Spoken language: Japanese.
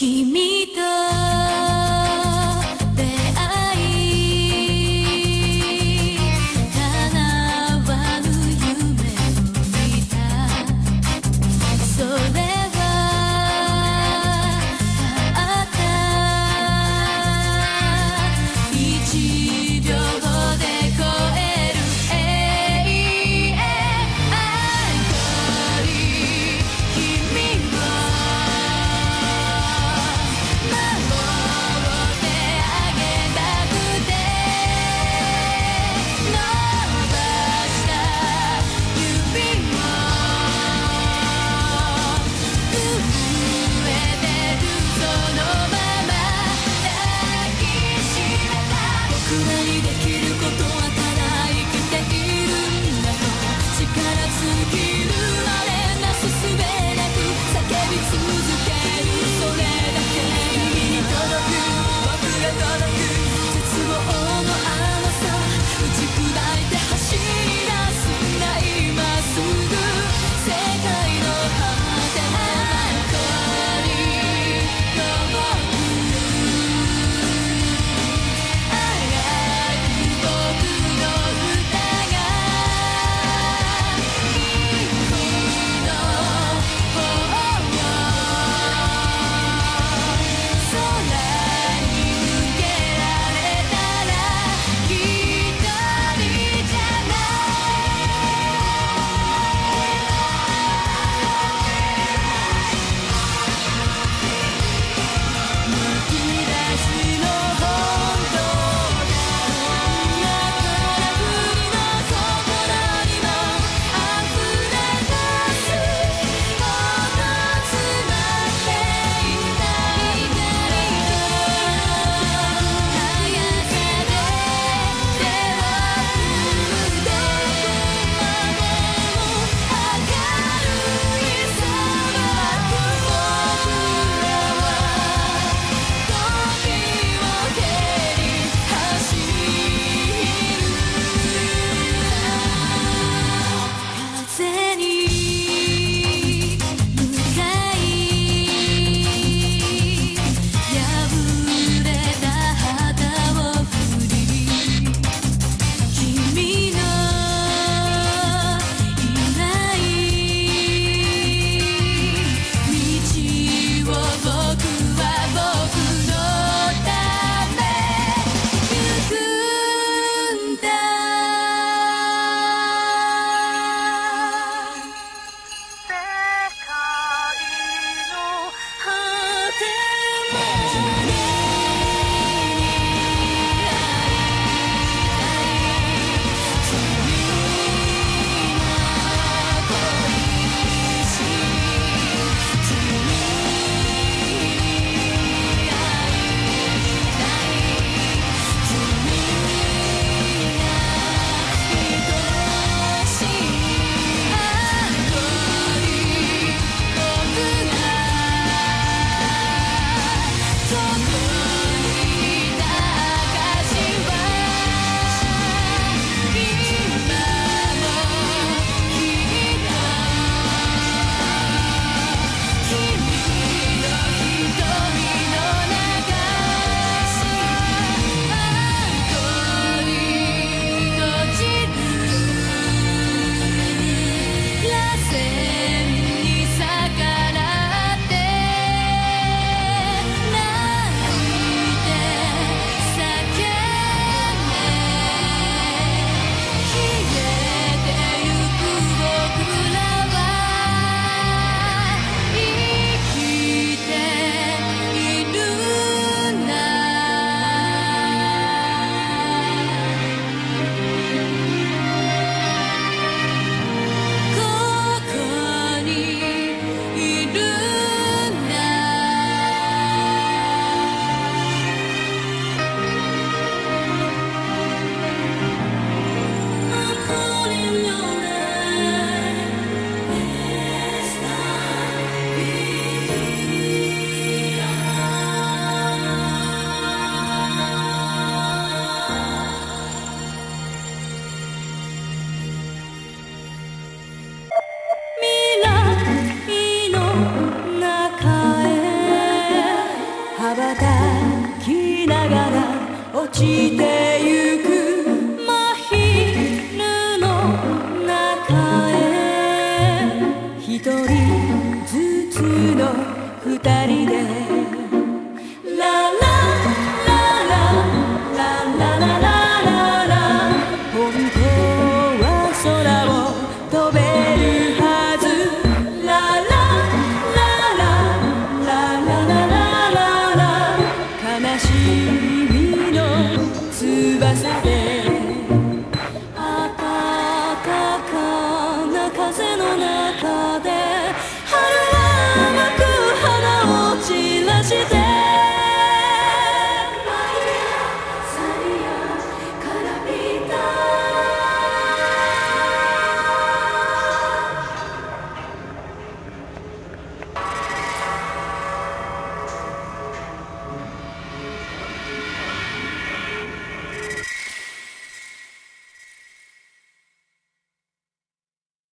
君と